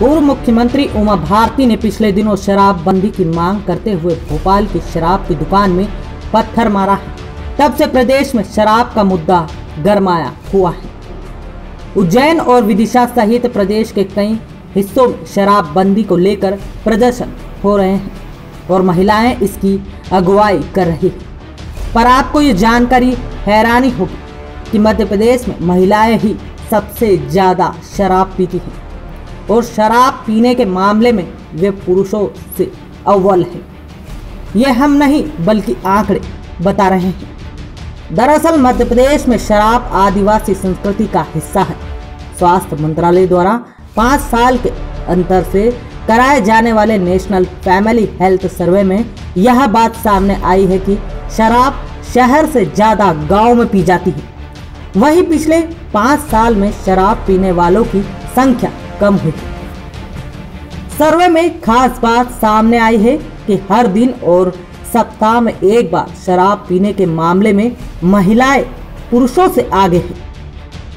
पूर्व मुख्यमंत्री उमा भारती ने पिछले दिनों शराबबंदी की मांग करते हुए भोपाल की शराब की दुकान में पत्थर मारा है। तब से प्रदेश में शराब का मुद्दा गरमाया हुआ है। उज्जैन और विदिशा सहित प्रदेश के कई हिस्सों में शराबबंदी को लेकर प्रदर्शन हो रहे हैं और महिलाएँ इसकी अगुवाई कर रही हैं। पर आपको ये जानकारी हैरानी होगी कि मध्य प्रदेश में महिलाएँ ही सबसे ज़्यादा शराब पीती हैं। और शराब पीने के मामले में वे पुरुषों से अव्वल है। ये हम नहीं, बल्कि आंकड़े बता रहे हैं। दरअसल मध्य प्रदेश में शराब आदिवासी संस्कृति का हिस्सा है। स्वास्थ्य मंत्रालय द्वारा पाँच साल के अंतर से कराए जाने वाले नेशनल फैमिली हेल्थ सर्वे में यह बात सामने आई है कि शराब शहर से ज़्यादा गाँव में पी जाती है। वहीं पिछले पाँच साल में शराब पीने वालों की संख्या कम हुई सर्वे में खास बात सामने आई है कि हर दिन और सप्ताह में एक बार शराब पीने के मामले में महिलाएँ पुरुषों से आगे हैं।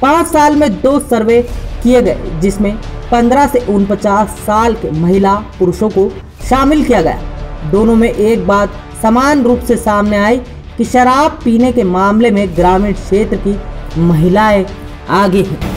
पाँच साल में दो सर्वे किए गए, जिसमें 15 से उनपचास साल के महिला पुरुषों को शामिल किया गया। दोनों में एक बात समान रूप से सामने आई कि शराब पीने के मामले में ग्रामीण क्षेत्र की महिलाएँ आगे हैं।